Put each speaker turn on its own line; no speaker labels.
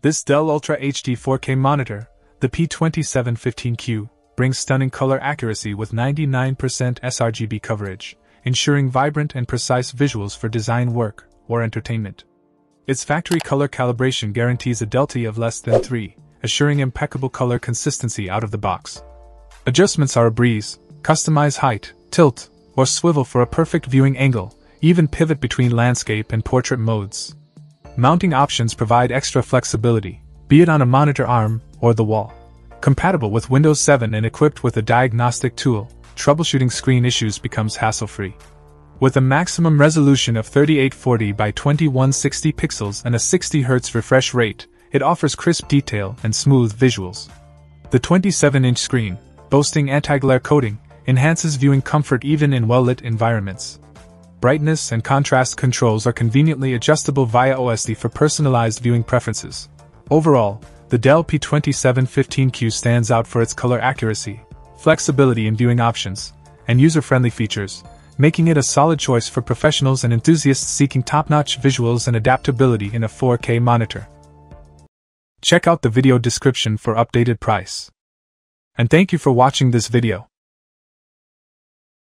This Dell Ultra HD 4K monitor, the P2715Q, brings stunning color accuracy with 99% sRGB coverage, ensuring vibrant and precise visuals for design work or entertainment. Its factory color calibration guarantees a delta of less than 3, assuring impeccable color consistency out of the box. Adjustments are a breeze, customize height, tilt, or swivel for a perfect viewing angle, even pivot between landscape and portrait modes. Mounting options provide extra flexibility, be it on a monitor arm or the wall. Compatible with Windows 7 and equipped with a diagnostic tool, troubleshooting screen issues becomes hassle-free. With a maximum resolution of 3840 by 2160 pixels and a 60 Hz refresh rate, it offers crisp detail and smooth visuals. The 27-inch screen, boasting anti-glare coating, enhances viewing comfort even in well-lit environments brightness, and contrast controls are conveniently adjustable via OSD for personalized viewing preferences. Overall, the Dell P2715Q stands out for its color accuracy, flexibility in viewing options, and user friendly features, making it a solid choice for professionals and enthusiasts seeking top notch visuals and adaptability in a 4K monitor. Check out the video description for updated price. And thank you for watching this video.